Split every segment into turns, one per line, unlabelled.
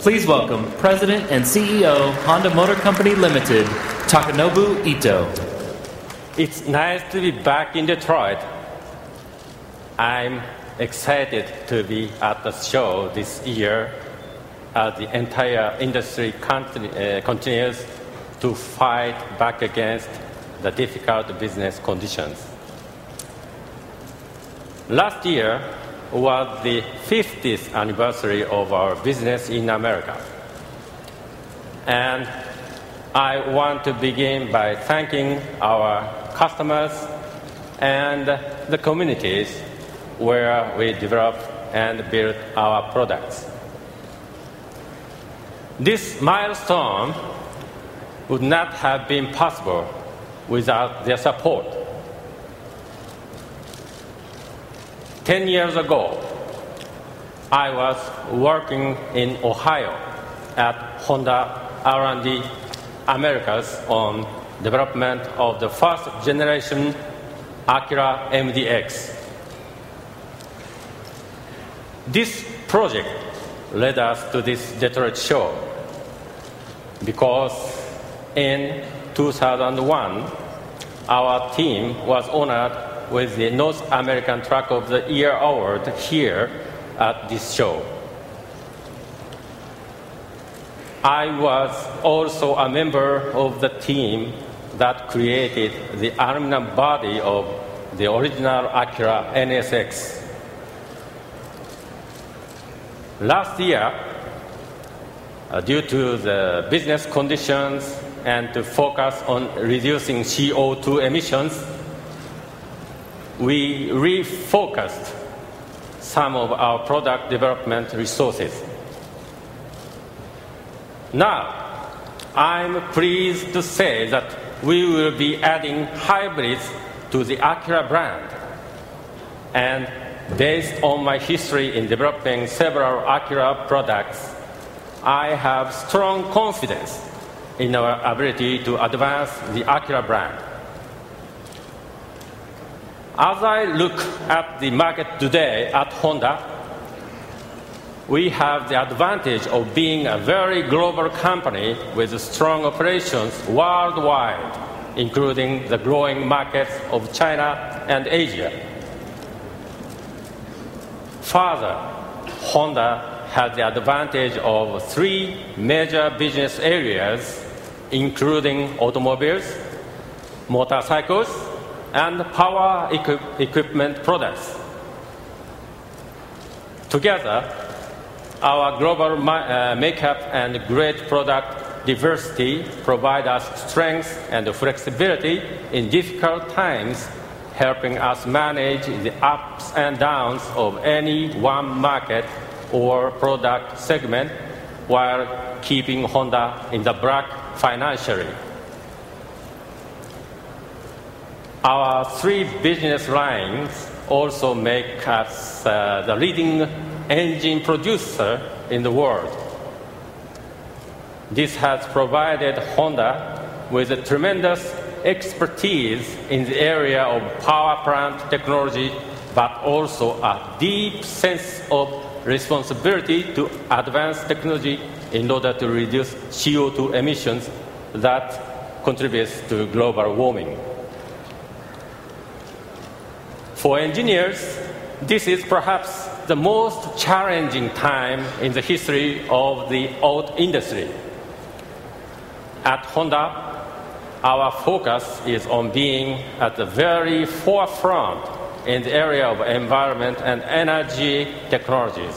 Please welcome President and CEO, Honda Motor Company Limited, Takanobu Ito.
It's nice to be back in Detroit. I'm excited to be at the show this year as the entire industry uh, continues to fight back against the difficult business conditions. Last year was the 50th anniversary of our business in America. And I want to begin by thanking our customers and the communities where we develop and build our products. This milestone would not have been possible without their support. Ten years ago, I was working in Ohio at Honda R&D Americas on development of the first generation Acura MDX. This project led us to this Detroit show because in 2001, our team was honored with the North American Truck of the Year award here at this show. I was also a member of the team that created the aluminum body of the original Acura NSX. Last year, uh, due to the business conditions and to focus on reducing CO2 emissions, we refocused some of our product development resources. Now, I'm pleased to say that we will be adding hybrids to the Acura brand. And based on my history in developing several Acura products, I have strong confidence in our ability to advance the Acura brand. As I look at the market today at Honda, we have the advantage of being a very global company with strong operations worldwide, including the growing markets of China and Asia. Further, Honda has the advantage of three major business areas, including automobiles, motorcycles, and power equi- equipment products. Together, our global uh, makeup and great product diversity provide us strength and flexibility in difficult times, helping us manage the ups and downs of any one market or product segment while keeping Honda in the black financially. Our three business lines also make us uh, the leading engine producer in the world. This has provided Honda with a tremendous expertise in the area of power plant technology, but also a deep sense of responsibility to advance technology in order to reduce CO2 emissions that contributes to global warming. For engineers, this is perhaps the most challenging time in the history of the auto industry. At Honda, our focus is on being at the very forefront in the area of environment and energy technologies.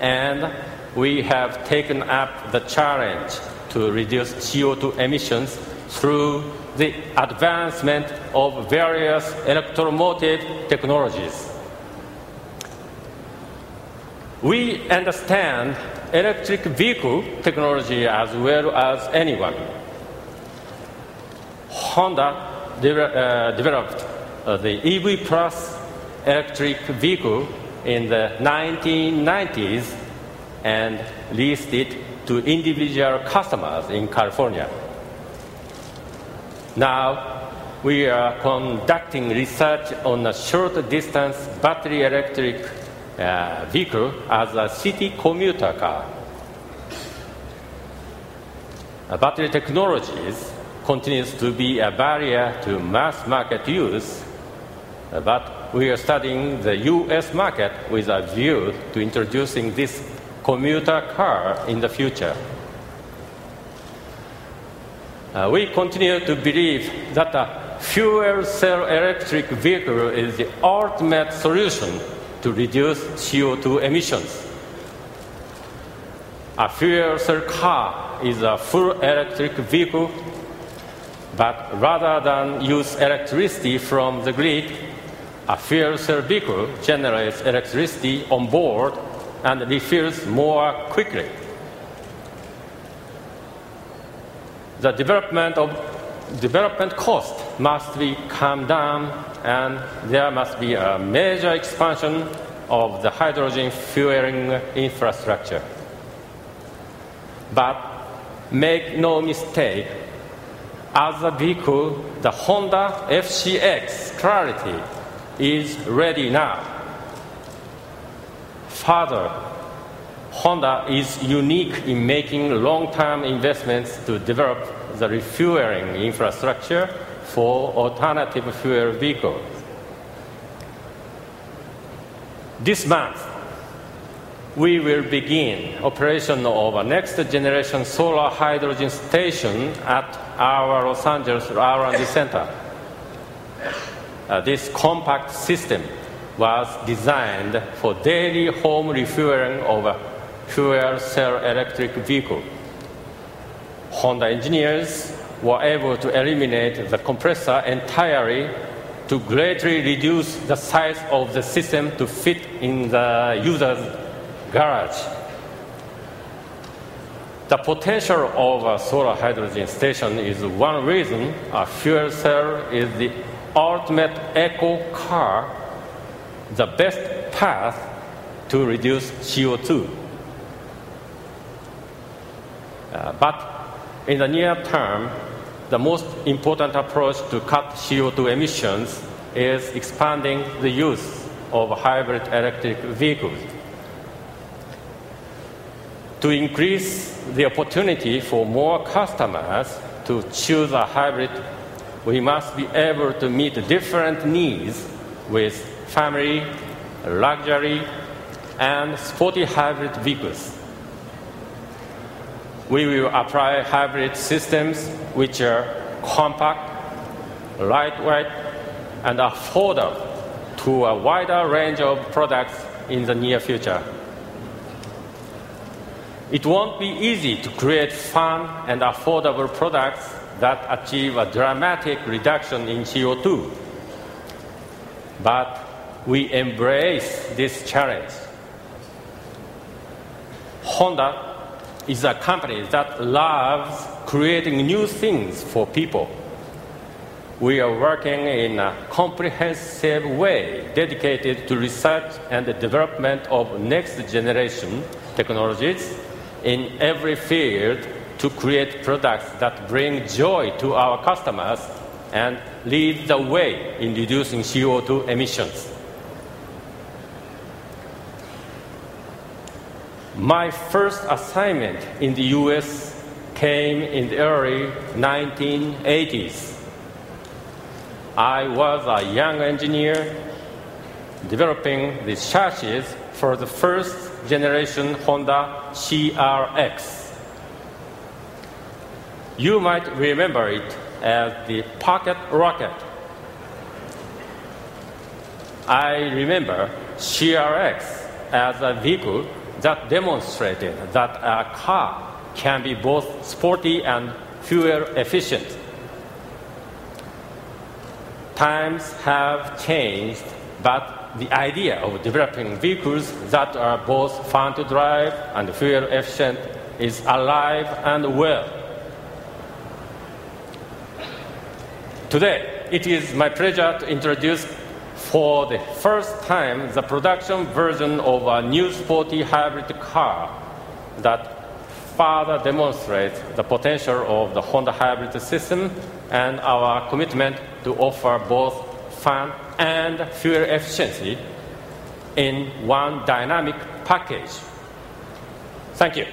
And we have taken up the challenge to reduce CO2 emissions through the advancement of various electromotive technologies. We understand electric vehicle technology as well as anyone. Honda de- uh, developed uh, the EV Plus electric vehicle in the 1990s and leased it to individual customers in California. Now, we are conducting research on a short distance battery electric uh, vehicle as a city commuter car. uh, battery technologies continues to be a barrier to mass market use, but we are studying the US market with a view to introducing this commuter car in the future. Uh, we continue to believe that a fuel cell electric vehicle is the ultimate solution to reduce CO2 emissions. A fuel cell car is a full electric vehicle, but rather than use electricity from the grid, a fuel cell vehicle generates electricity on board and refills more quickly. The development of development cost must be come down and there must be a major expansion of the hydrogen fueling infrastructure. But make no mistake, as a vehicle, the Honda FCX Clarity is ready now. Further, Honda is unique in making long-term investments to develop the refueling infrastructure for alternative fuel vehicles. This month, we will begin operation of a next generation solar hydrogen station at our Los Angeles R&D center. Uh, this compact system was designed for daily home refueling of fuel cell electric vehicle. Honda engineers were able to eliminate the compressor entirely to greatly reduce the size of the system to fit in the user's garage. The potential of a solar hydrogen station is one reason a fuel cell is the ultimate eco car, the best path to reduce CO2. Uh, but in the near term, the most important approach to cut CO2 emissions is expanding the use of hybrid electric vehicles. To increase the opportunity for more customers to choose a hybrid, we must be able to meet different needs with family, luxury, and sporty hybrid vehicles we will apply hybrid systems which are compact, lightweight, and affordable to a wider range of products in the near future. It won't be easy to create fun and affordable products that achieve a dramatic reduction in CO2. But we embrace this challenge. Honda is a company that loves creating new things for people. We are working in a comprehensive way dedicated to research and the development of next generation technologies in every field to create products that bring joy to our customers and lead the way in reducing CO2 emissions. My first assignment in the US came in the early 1980s. I was a young engineer developing the chassis for the first generation Honda CRX. You might remember it as the pocket rocket. I remember CRX as a vehicle that demonstrated that a car can be both sporty and fuel efficient. Times have changed, but the idea of developing vehicles that are both fun to drive and fuel efficient is alive and well. Today, it is my pleasure to introduce for the first time the production version of a new sporty hybrid car that further demonstrates the potential of the Honda hybrid system and our commitment to offer both fun and fuel efficiency in one dynamic package. Thank you.